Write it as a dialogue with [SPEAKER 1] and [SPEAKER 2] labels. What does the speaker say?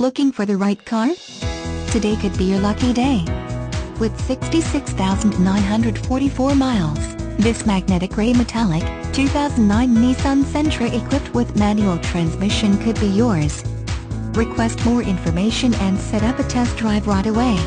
[SPEAKER 1] Looking for the right car? Today could be your lucky day. With 66,944 miles, this magnetic gray metallic, 2009 Nissan Sentra equipped with manual transmission could be yours. Request more information and set up a test drive right away.